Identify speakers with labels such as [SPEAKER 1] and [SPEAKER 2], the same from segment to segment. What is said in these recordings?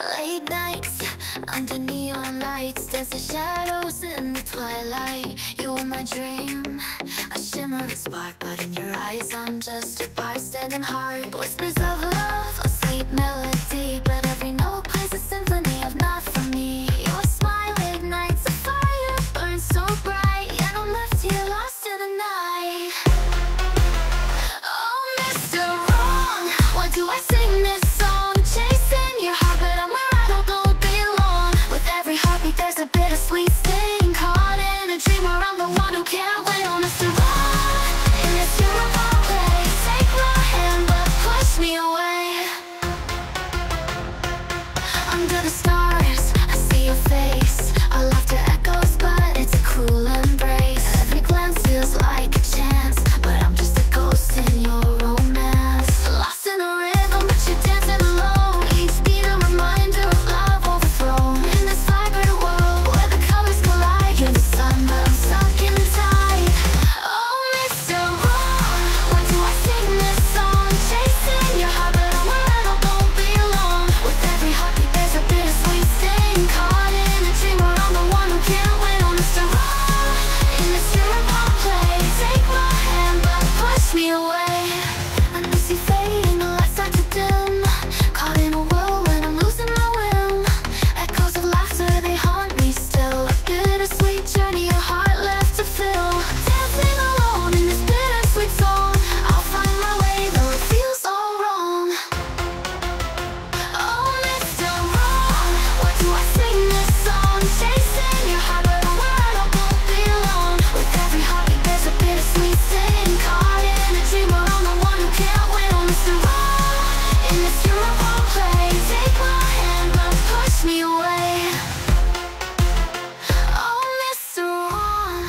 [SPEAKER 1] Late nights, under neon lights There's the shadows in the twilight. You are my dream A shimmering spark, but in your eyes I'm just a bystander Heart, whispers of love I'm gonna stop. takes me away. All this wrong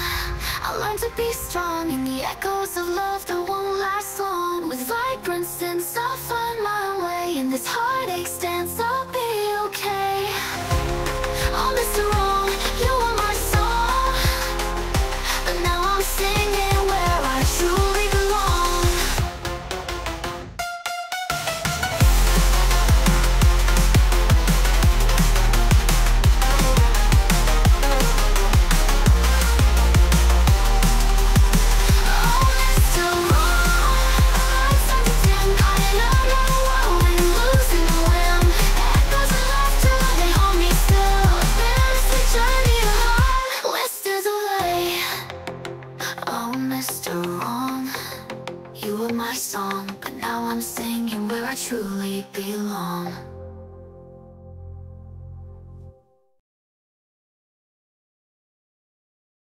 [SPEAKER 1] I learned to be strong in the echoes of love that won't last long. With vibrance and I find my way in this heartache You were my song, but now I'm singing where I truly belong.